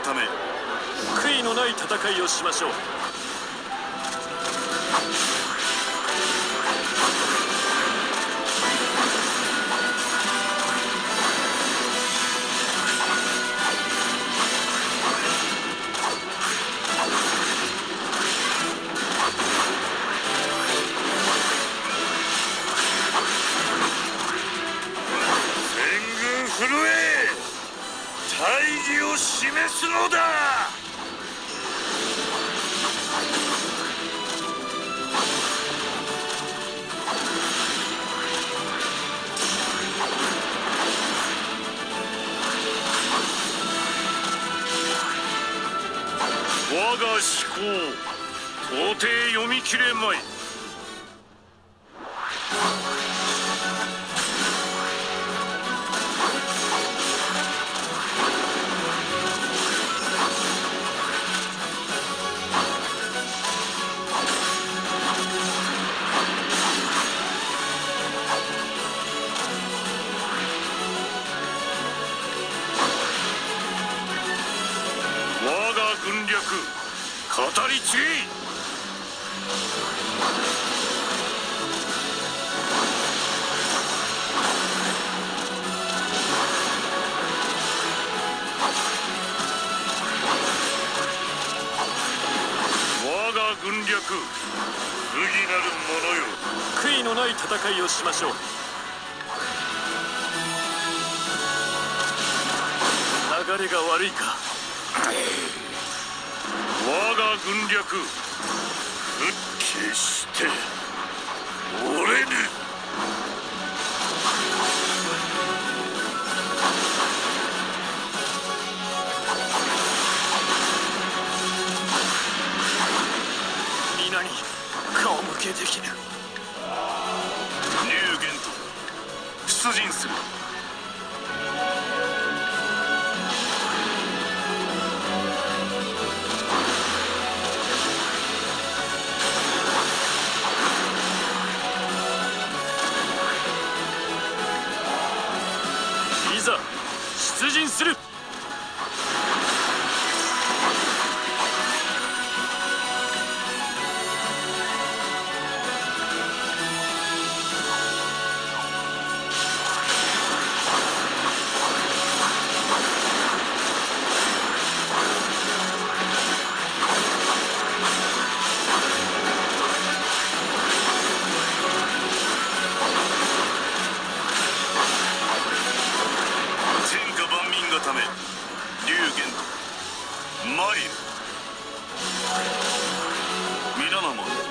ため悔いのない戦いをしましょう。震え！大義を示すのだ。我が思考到底読み切れまい。が軍略語り継ぎ我が軍略不義なる者よ。悔いのない戦いをしましょう。流れが悪いか。我が軍略復帰して。する龍玄と参る皆の。者